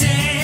say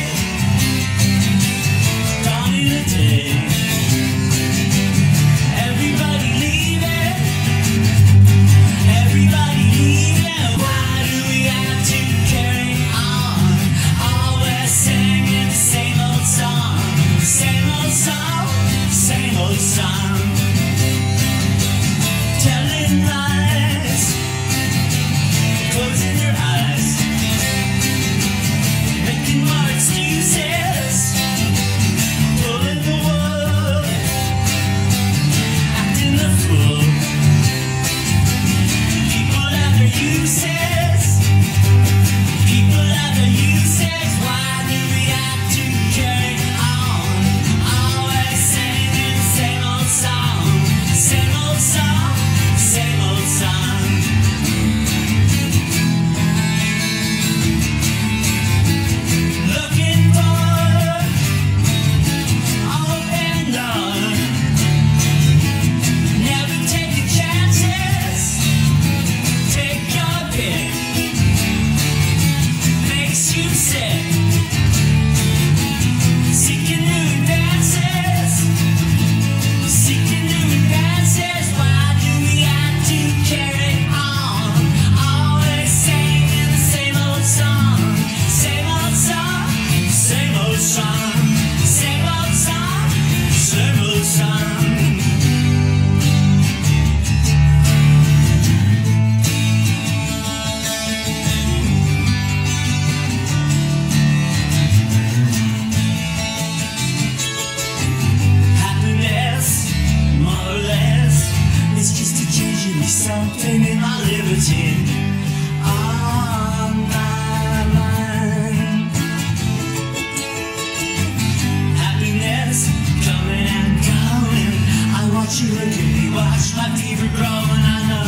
She regularly watched my fever grow and I know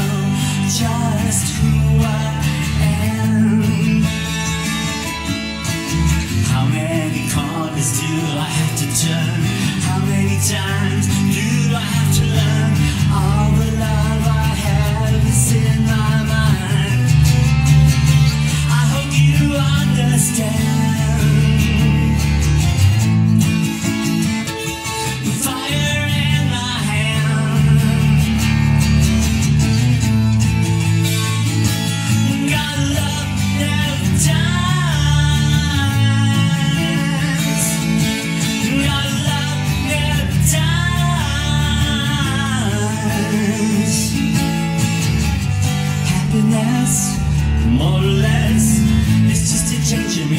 just who I am How many corners do I have to turn? How many times?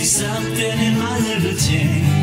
something in my liberty.